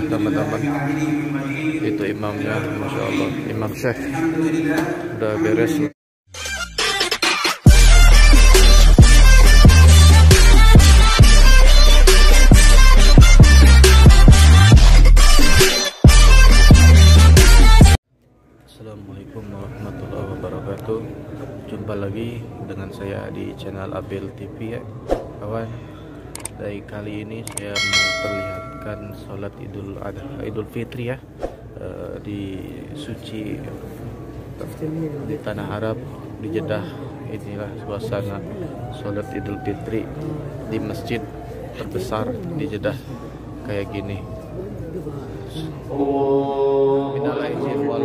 teman-teman. Itu imamnya Masya Allah. Imam Syekh. Udah beres. Assalamualaikum warahmatullahi wabarakatuh. Jumpa lagi dengan saya di channel Abel TV ya. Kawan Dari kali ini saya memperlihatkan sholat idul adha idul fitri ya eh, Di suci di tanah Arab di Jeddah. Inilah suasana sholat idul fitri di masjid terbesar di Jeddah kayak gini. Minal izin wal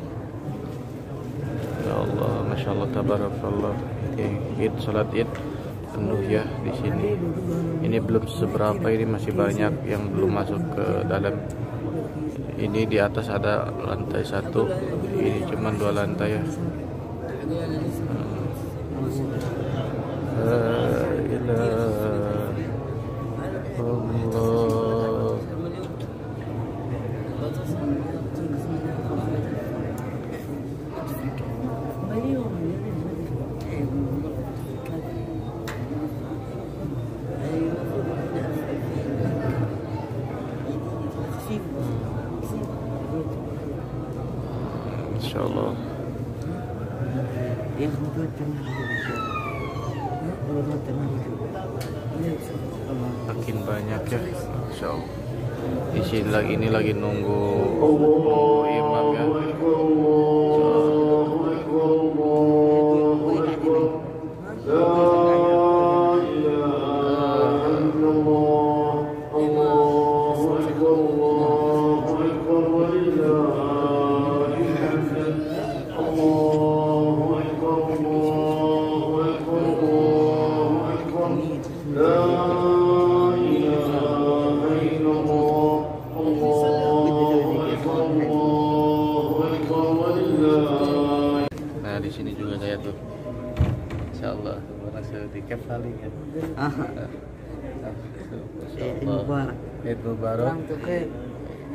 Ya Allah Masya Allah Tabarakallah id salat id. Penuh ya di sini. Ini belum seberapa ini masih banyak yang belum masuk ke dalam. Ini di atas ada lantai satu. Ini cuma dua lantai ya. La Allah Insya Allah tengah makin banyak ya Insya Allah di sini lagi ini lagi nunggu nunggu imam ya paling ya. Ah Eid. Mubarak. Eid Mubarak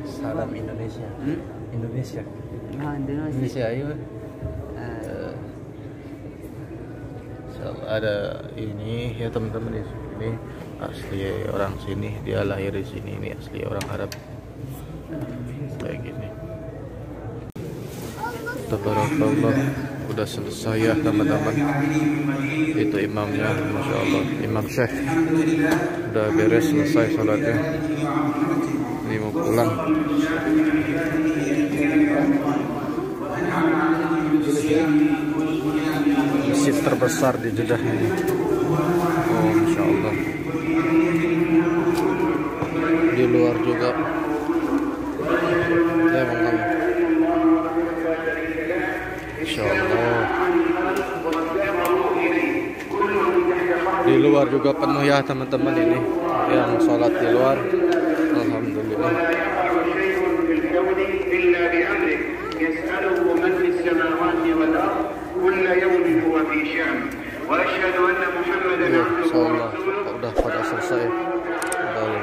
salam Indonesia. Hmm? Indonesia. Nah Indonesia. Indonesia ayo. Ah, Eh, Insya Allah ada ini ya teman-teman di sini. Asli orang sini dia lahir di sini ini asli orang Arab. Kayak gini. Tabarakallah udah selesai ya teman-teman. Itu imamnya Masya Allah. Imam Syekh. Udah beres selesai sholatnya. Ini mau pulang. Masjid terbesar di Jeddah ini. Oh Masya Allah. Di luar juga. Ya Allah di luar juga penuh ya teman-teman ini yang sholat di luar. Alhamdulillah. Ya, Allah udah pada selesai. Udah.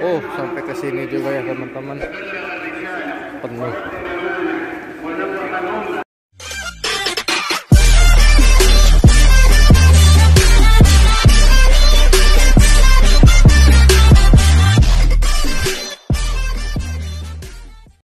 Oh sampai ke sini juga ya teman-teman. Penuh.